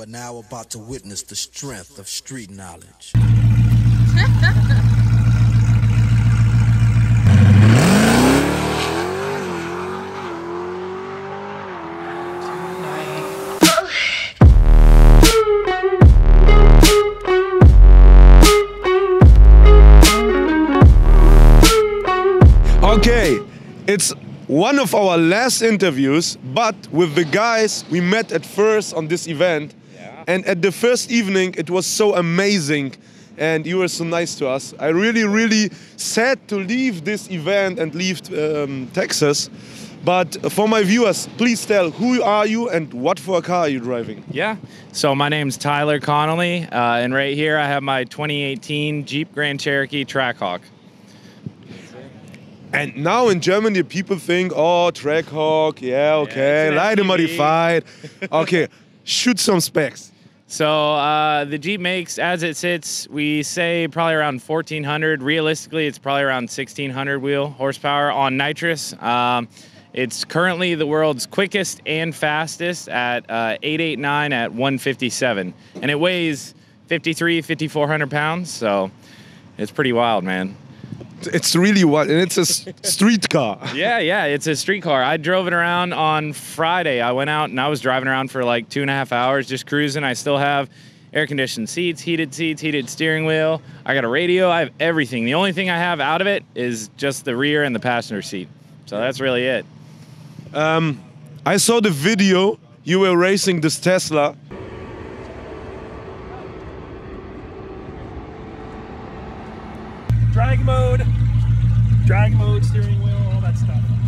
Are now about to witness the strength of street knowledge. Okay, it's one of our last interviews, but with the guys we met at first on this event. And at the first evening, it was so amazing, and you were so nice to us. I really, really sad to leave this event and leave um, Texas. But for my viewers, please tell who are you and what for a car are you driving? Yeah. So my name's Tyler Connolly, uh, and right here I have my 2018 Jeep Grand Cherokee Trackhawk. And now in Germany, people think, oh, Trackhawk, yeah, okay, it's an light and modified. okay, shoot some specs. So uh, the Jeep makes, as it sits, we say probably around 1400. Realistically, it's probably around 1600 wheel horsepower on nitrous. Um, it's currently the world's quickest and fastest at uh, 889 at 157, and it weighs 53, 5400 pounds. So it's pretty wild, man. It's really what, and it's a street car. Yeah, yeah, it's a street car. I drove it around on Friday. I went out and I was driving around for like two and a half hours, just cruising. I still have air conditioned seats, heated seats, heated steering wheel. I got a radio. I have everything. The only thing I have out of it is just the rear and the passenger seat. So that's really it. Um, I saw the video. You were racing this Tesla. Drag mode, drag mode, steering wheel, all that stuff.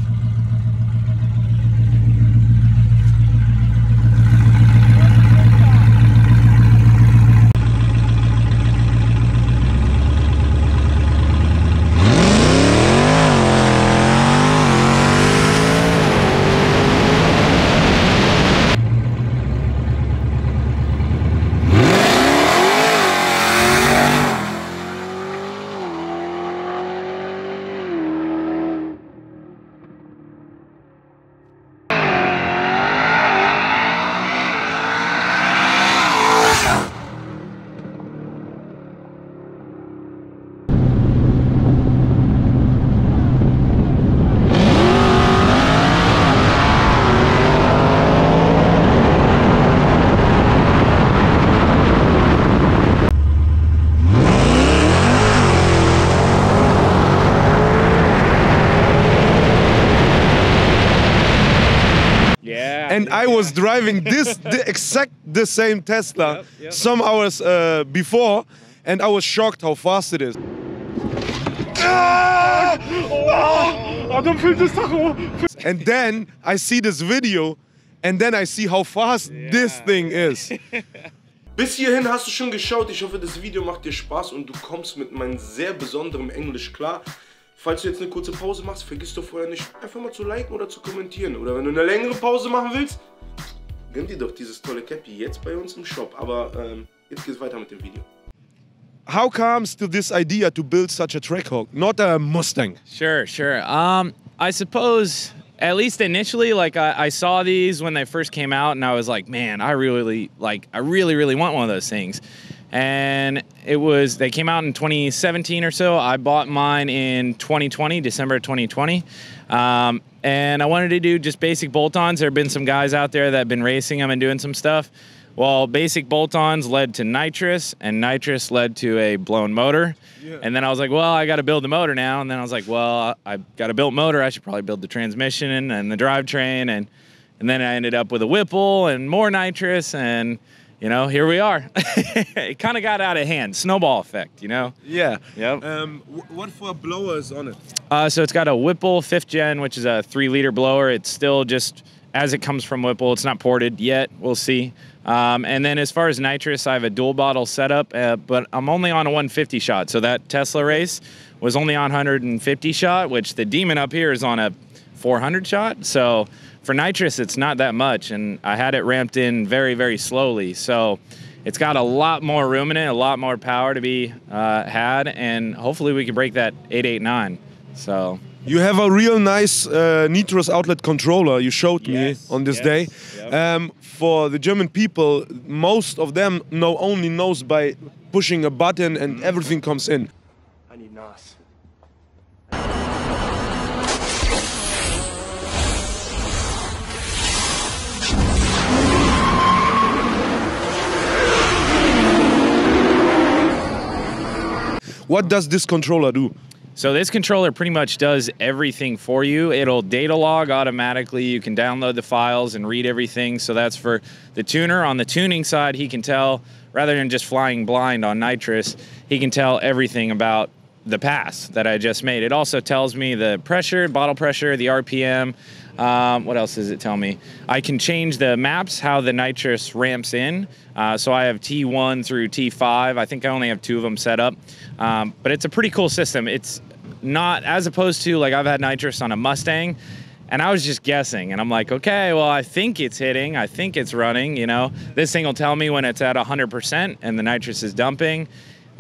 And I was driving this the exact the same Tesla Yep, yep. some hours uh, before, and I was shocked how fast it is. And then I see this video, and then I see how fast this thing is. Bis hierhin hast du schon geschaut. Ich hoffe, das Video macht dir Spaß und du kommst mit meinem sehr besonderen Englisch klar. Falls du jetzt eine kurze Pause machst, vergiss doch vorher nicht, einfach mal zu liken oder zu kommentieren. Oder wenn du eine längere Pause machen willst, gönn dir doch dieses tolle Cappy jetzt bei uns im Shop. Aber ähm, jetzt geht's weiter mit dem Video. How comes to this idea to build such a Trackhawk, not a Mustang? Sure, sure. Um, I suppose at least initially, like I, I saw these when they first came out, and I was like, man, I really like, I really, really want one of those things. And it was they came out in 2017 or so. I bought mine in 2020, December 2020. Um, and I wanted to do just basic bolt-ons. There have been some guys out there that have been racing them and doing some stuff. Well, basic bolt-ons led to nitrous, and nitrous led to a blown motor. And then I was like, well, I got to build the motor now. And then I was like, well, I got a built motor. I should probably build the transmission and the drivetrain. And and then I ended up with a Whipple and more nitrous, and you know, here we are. it kind of got out of hand, snowball effect, you know. Yeah. Yep. Um, what for blowers on it? Uh, so it's got a Whipple fifth gen, which is a three liter blower. It's still just as it comes from Whipple. It's not ported yet. We'll see. Um, and then as far as nitrous, I have a dual bottle setup, uh, but I'm only on a 150 shot. So that Tesla race was only on 150 shot, which the Demon up here is on a 400 shot. So for nitrous, it's not that much, and I had it ramped in very, very slowly. So it's got a lot more room in it, a lot more power to be uh, had, and hopefully we can break that 889. So You have a real nice uh, nitrous outlet controller. You showed me on this yes, day. yep. Um, for the German people, most of them know only knows by pushing a button and everything comes in. I need NOS. What does this controller do? So this controller pretty much does everything for you. It'll data log automatically. You can download the files and read everything. So that's for the tuner. On the tuning side, he can tell rather than just flying blind on nitrous, he can tell everything about the pass that I just made. It also tells me the pressure, bottle pressure, the RPM. Um, what else does it tell me? I can change the maps, how the nitrous ramps in. Uh, so I have T1 through T5. I think I only have two of them set up. Um, but it's a pretty cool system. It's not as opposed to like I've had nitrous on a Mustang. And I was just guessing, and I'm like, okay, well, I think it's hitting, I think it's running. You know, this thing will tell me when it's at 100% and the nitrous is dumping.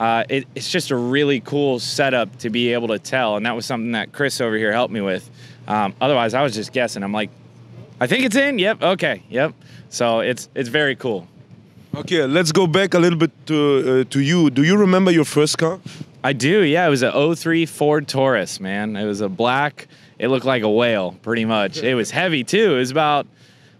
Uh, it, it's just a really cool setup to be able to tell, and that was something that Chris over here helped me with. Um, otherwise, I was just guessing. I'm like, I think it's in. Yep. Okay. Yep. So it's it's very cool. Okay, let's go back a little bit to uh, to you. Do you remember your first car? I do. Yeah, it was a 03 Ford Taurus, man. It was a black. It looked like a whale, pretty much. It was heavy too. It was about,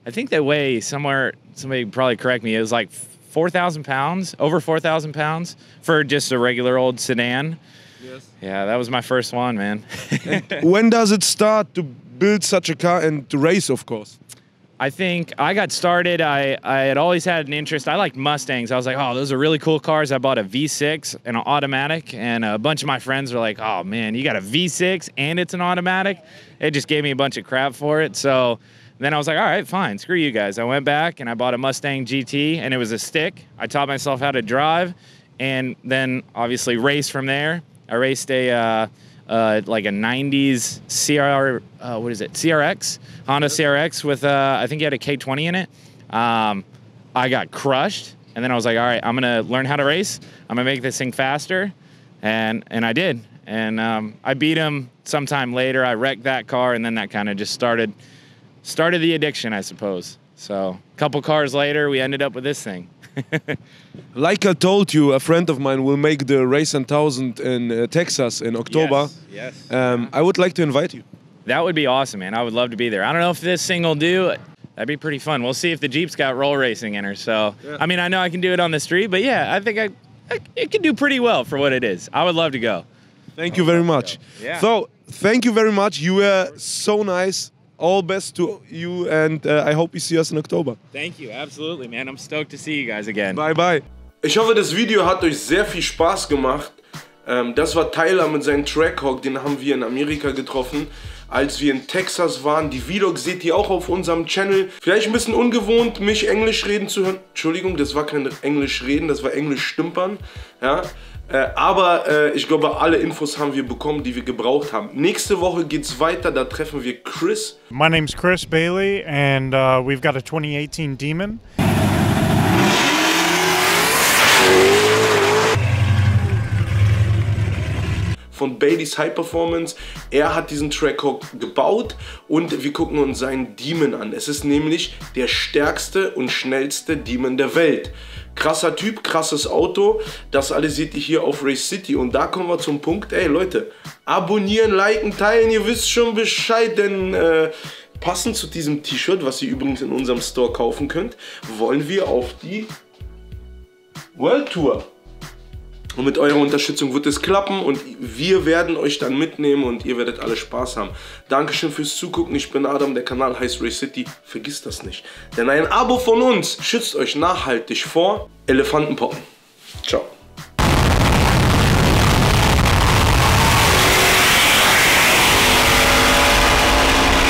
I think they weigh somewhere. Somebody probably correct me. It was like 4,000 pounds, over 4,000 pounds for just a regular old sedan. Yes. Yeah, that was my first one, man. when does it start to build such a car and to race, of course? I think I got started. I, I had always had an interest. I liked Mustangs. I was like, oh, those are really cool cars. I bought a V6 and an automatic, and a bunch of my friends were like, oh man, you got a V6 and it's an automatic. It just gave me a bunch of crap for it. So then I was like, all right, fine, screw you guys. I went back and I bought a Mustang GT, and it was a stick. I taught myself how to drive, and then obviously race from there. I raced a uh, uh, like a '90s CR, uh, what is it? CRX, Honda CRX with uh, I think he had a K20 in it. Um, I got crushed, and then I was like, all right, I'm gonna learn how to race. I'm gonna make this thing faster, and and I did. And um, I beat him sometime later. I wrecked that car, and then that kind of just started started the addiction, I suppose. So a couple cars later, we ended up with this thing. Like I told you, a friend of mine will make the Race and 1000 in uh, Texas in October. Yes. Um, I would like to invite you. That would be awesome, man. I would love to be there. I don't know if this thing will do. That'd be pretty fun. We'll see if the Jeep's got roll racing in her. So, I mean, I know I can do it on the street, but yeah, I think I, I it can do pretty well for what it is. I would love to go. Thank you very much. Yeah. So, thank you very much. You were so nice. All best to you, and uh, I hope you see us in October. Thank you. Absolutely, man. I'm stoked to see you guys again. Bye bye. Ich hoffe, das Video hat euch sehr viel Spaß gemacht. Ähm, das war Tyler mit seinem Trackhawk, den haben wir in Amerika getroffen, als wir in Texas waren. Die Vlogs seht ihr auch auf unserem Channel. Vielleicht ein bisschen ungewohnt, mich Englisch reden zu hören. Entschuldigung, das war kein Englisch reden, das war Englisch stümpern. Ja? Äh, aber äh, ich glaube, alle Infos haben wir bekommen, die wir gebraucht haben. Nächste Woche geht's weiter, da treffen wir Chris. My name's Chris Bailey, and uh, we've got a 2018 Demon. Von Baileys High Performance. Er hat diesen Trackhawk gebaut und wir gucken uns seinen Demon an. Es ist nämlich der stärkste und schnellste Demon der Welt. Krasser Typ, krasses Auto. Das alles seht ihr hier auf Race City. Und da kommen wir zum Punkt, ey Leute, abonnieren, liken, teilen, ihr wisst schon Bescheid, denn äh, passend zu diesem T-Shirt, was ihr übrigens in unserem Store kaufen könnt, wollen wir auf die World Tour. Und mit eurer Unterstützung wird es klappen und wir werden euch dann mitnehmen und ihr werdet alle Spaß haben. Dankeschön fürs Zugucken. Ich bin Adam, der Kanal heißt Ray City. Vergisst das nicht. Denn ein Abo von uns schützt euch nachhaltig vor Elefantenpocken. Ciao.